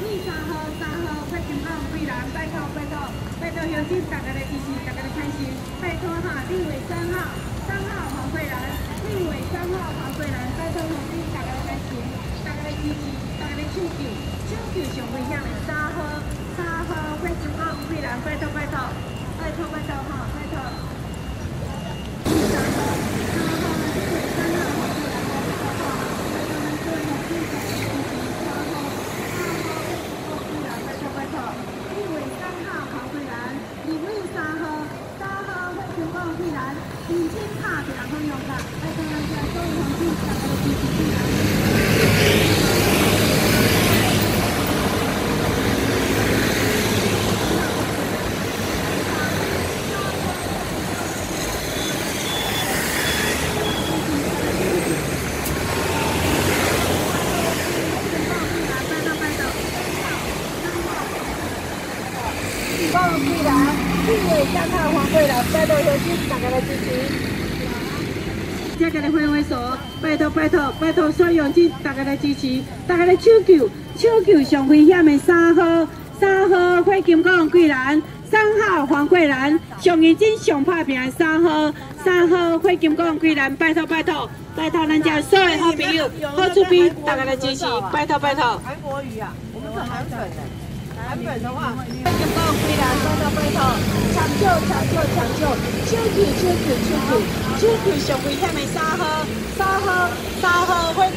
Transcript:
米三号，三号快金港贵人，拜托拜托拜托乡亲大家的支持，大家的开心，拜托哈，立委三号，三号黄贵人，立委三号黄贵人，拜托乡亲大家的开心，大家的支持，大家的抢救，抢救上危险的三号，三号快金港贵人，拜托拜托拜托拜托哈，拜托。黄桂兰，四月三号黄桂兰，拜托乡亲大家来支持。接下来挥挥手，拜托拜托拜托所有人大家来支持，大家来抢救抢救上危险的三号三号火金港桂兰，三号黄桂兰，上认真上拍拼的三号三号火金港桂兰，拜托拜托拜托咱家所有好朋友好出兵，大家来支持，拜托拜托。韩国语啊，我们是韩粉的。版本的话，金港桂兰，拜托拜托，抢救抢救抢救，抢救抢救抢救，抢救上危险的三号三号三号会。